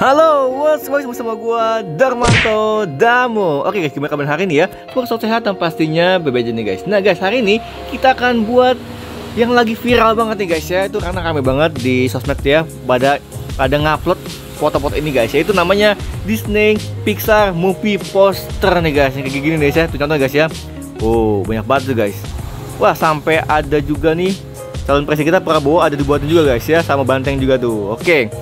Halo, what's up bersama gua Darmanto Damo. Oke guys, gimana kabar hari ini ya? Selalu sehat dan pastinya berbeda nih guys. Nah guys, hari ini kita akan buat yang lagi viral banget nih guys ya. Itu karena rame banget di sosmed ya. Pada pada ngupload foto-foto ini guys ya. Itu namanya Disney Pixar Movie Poster nih guys. Yang kayak gini nih guys ya. Itu contoh guys ya. Oh, banyak banget tuh guys. Wah, sampai ada juga nih calon presiden kita Prabowo ada dibuatin juga guys ya sama banteng juga tuh. Oke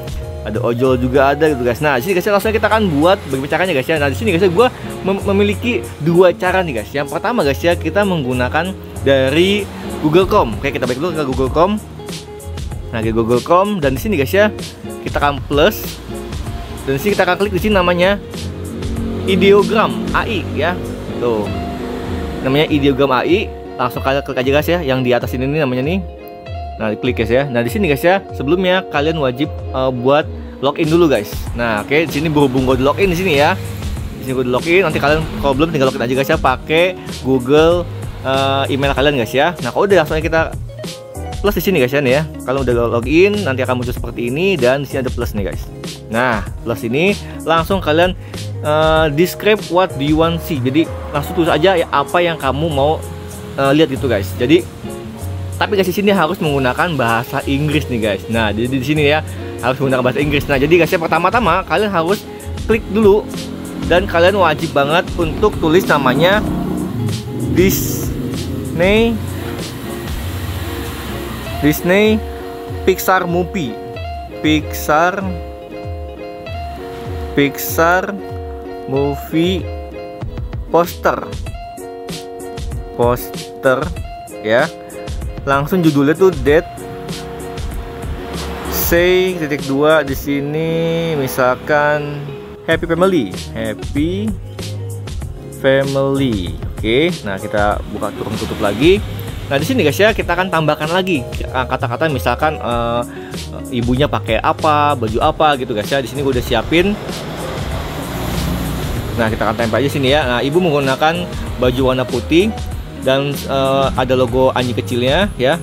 ada ojol juga ada gitu guys. Nah, sini guys langsung kita akan buat bagaimana caranya guys ya. Nah, di sini guys gue mem memiliki dua cara nih guys. Yang pertama guys ya kita menggunakan dari Google Chrome. Oke, kita balik dulu ke Google Chrome. Nah, di Google Chrome dan di sini guys ya kita akan plus dan di sini kita akan klik di sini namanya ideogram AI ya. Tuh. Namanya ideogram AI. Langsung kalian klik aja guys ya yang di atas ini nih namanya nih Nah, klik guys ya. Nah, di sini guys ya, sebelumnya kalian wajib uh, buat login dulu guys. Nah, oke, okay, di sini berhubung gue di login di sini ya. Di sini gue di login, nanti kalian kalau belum tinggal login aja guys ya pakai Google uh, email kalian guys ya. Nah, kalau udah langsung kita plus di sini guys ya nih ya. Kalau udah login nanti akan muncul seperti ini dan di sini ada plus nih guys. Nah, plus ini langsung kalian uh, describe what do you want see. Jadi langsung tulis aja ya apa yang kamu mau uh, lihat gitu guys. Jadi tapi guys di sini harus menggunakan bahasa Inggris nih guys. Nah, jadi di sini ya harus menggunakan bahasa Inggris. Nah, jadi guys ya pertama-tama kalian harus klik dulu dan kalian wajib banget untuk tulis namanya Disney Disney Pixar Movie. Pixar Pixar Movie Poster. Poster ya langsung judulnya tuh Dead say titik dua di sini misalkan Happy Family. Happy Family. Oke nah kita buka turun tutup lagi. Nah di sini guys ya kita akan tambahkan lagi kata-kata misalkan uh, ibunya pakai apa baju apa gitu guys ya. Di sini gue udah siapin. Nah kita akan tempel aja sini ya. Nah ibu menggunakan baju warna putih dan uh, ada logo anjing kecilnya ya.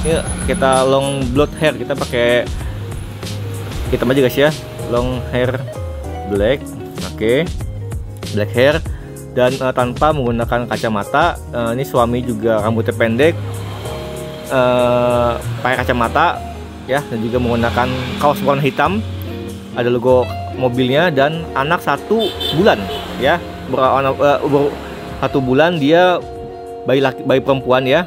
Ini kita long blood hair kita pakai hitam aja guys ya. Long hair black oke. Okay. black hair. Dan uh, tanpa menggunakan kacamata uh, ini suami juga rambutnya pendek uh, pakai kacamata ya. Dan juga menggunakan kaos warna hitam. Ada logo mobilnya dan anak satu bulan ya. Ber, uh, satu bulan dia bayi laki bayi perempuan ya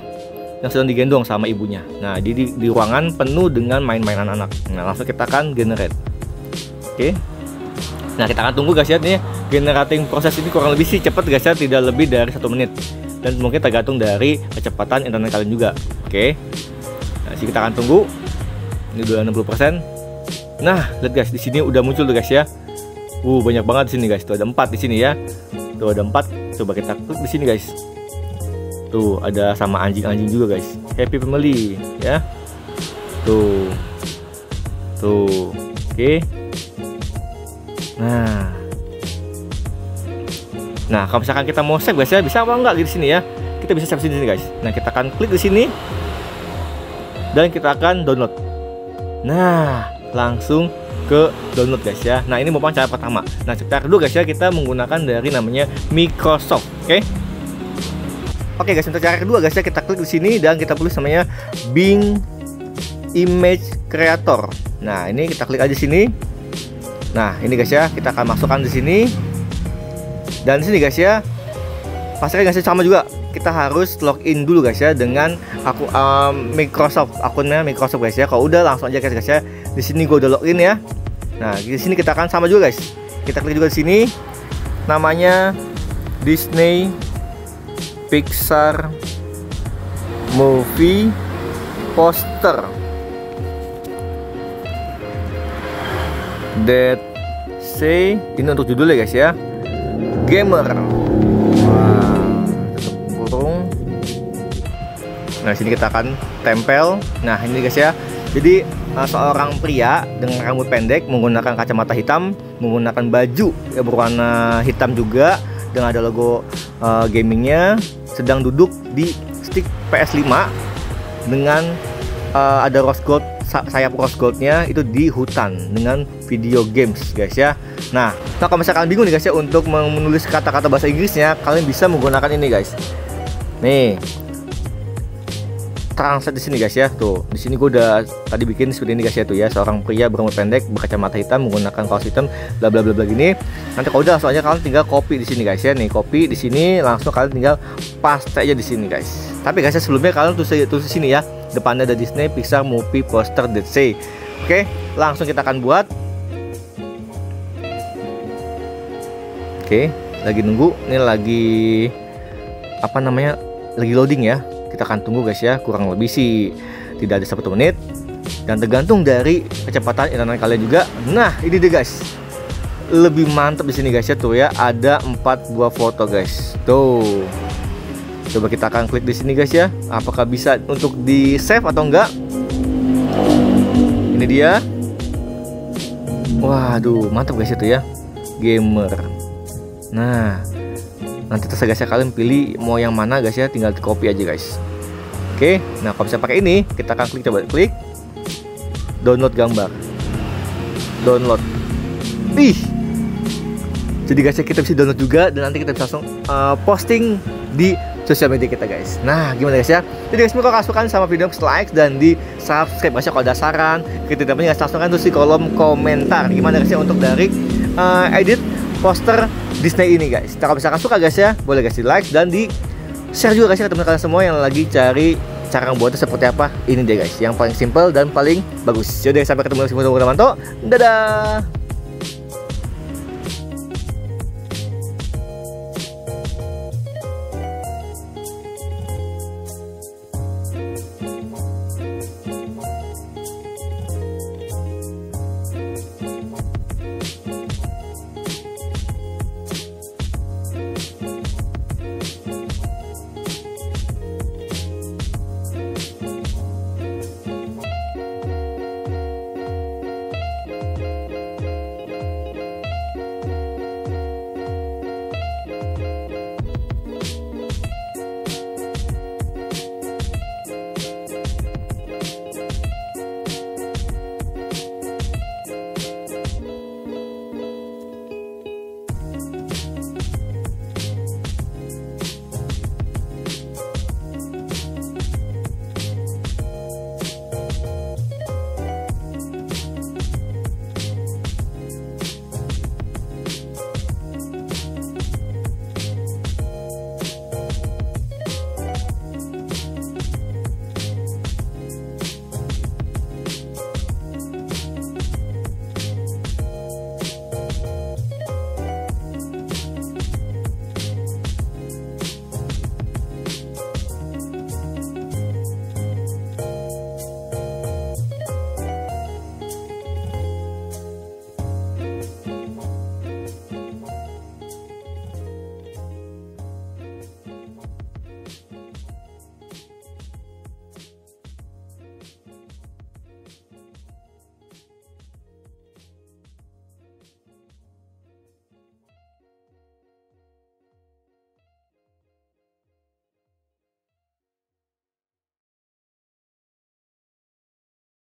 yang sedang digendong sama ibunya. Nah, di, di, di ruangan penuh dengan main-mainan anak. Nah, langsung kita akan generate. Oke. Nah, kita akan tunggu guys ya nih generating proses ini kurang lebih sih cepat guys ya, tidak lebih dari satu menit. Dan mungkin tergantung dari kecepatan internet kalian juga. Oke. Nah, sih kita akan tunggu. Ini udah 60%. Nah, lihat guys, di sini udah muncul tuh guys ya. Uh, banyak banget di sini guys. Tuh ada empat di sini ya. Tuh ada empat. Coba kita klik di sini guys. Tuh ada sama anjing-anjing juga guys. Happy family ya. Tuh. Tuh. Oke. Nah. Nah, kalau misalkan kita mau save guys ya, bisa apa enggak di sini ya? Kita bisa save sini guys. Nah, kita akan klik di sini dan kita akan download. Nah, langsung ke download guys ya. Nah, ini merupakan cara pertama. Nah, cara kedua guys ya, kita menggunakan dari namanya Microsoft, oke? Okay? Oke guys, untuk cara kedua guys ya kita klik di sini dan kita tulis namanya Bing Image Creator. Nah, ini kita klik aja sini. Nah, ini guys ya, kita akan masukkan di sini. Dan di sini guys ya, pastikan guys ya sama juga. Kita harus login dulu guys ya dengan aku um, Microsoft akunnya Microsoft guys ya. Kalau udah langsung aja guys, guys ya. Di sini gue udah login ya. Nah, di sini kita akan sama juga guys. Kita klik juga di sini. Namanya Disney Pixar movie poster. That say ini untuk judulnya guys ya. Gamer. Kurung nah sini kita akan tempel. Nah ini guys ya. Jadi uh, seorang pria dengan rambut pendek menggunakan kacamata hitam menggunakan baju ya berwarna hitam juga dengan ada logo uh, gamingnya sedang duduk di stick PS5 dengan uh, ada rose gold 1 sayap rose goldnya itu di hutan dengan video games guys ya. Nah nah kalau misalkan bingung nih guys ya untuk menulis kata-kata bahasa Inggrisnya kalian bisa menggunakan ini guys. Nih translate di sini guys ya. Tuh di sini gue udah tadi bikin seperti ini guys ya. Tuh ya seorang pria berambut pendek berkacamata hitam menggunakan kaos hitam bla bla bla bla gini. Nanti kalau udah soalnya kalian tinggal copy di sini guys ya. Nih copy di sini langsung kalian tinggal paste aja di sini guys. Tapi guys ya sebelumnya kalian tulis tulis di sini ya. Depannya ada Disney Pixar movie poster that say oke langsung kita akan buat. Oke lagi nunggu. Ini lagi apa namanya lagi loading ya kita akan tunggu guys ya. Kurang lebih sih tidak ada satu menit. Dan tergantung dari kecepatan internet kalian juga. Nah ini deh guys. Lebih mantap di sini guys ya. Tuh ya. Ada empat buah foto guys. Tuh. Coba kita akan klik di sini guys ya. Apakah bisa untuk di save atau enggak? Ini dia. Waduh mantap guys itu ya. Gamer. Nah nanti terserah guys ya kalian pilih mau yang mana guys ya tinggal di copy aja guys. Oke nah kalau bisa pakai ini kita akan klik coba klik. Download gambar. Download. Ih. Jadi guys ya kita bisa download juga dan nanti kita bisa langsung uh, posting di sosial media kita guys. Nah gimana guys ya? Jadi guys semoga kalian suka sama video like dan di subscribe guys ya kalau ada saran. Kita guys langsung kan tuh di kolom komentar. Gimana guys ya untuk dari uh, edit poster Disney ini guys. Kalau misalkan suka guys ya, boleh guys di like dan di share juga guys ya ke teman kalian semua yang lagi cari cara membuatnya seperti apa. Ini deh guys, yang paling simple dan paling bagus. Jadi sampai ketemu video teman-teman. Dadah.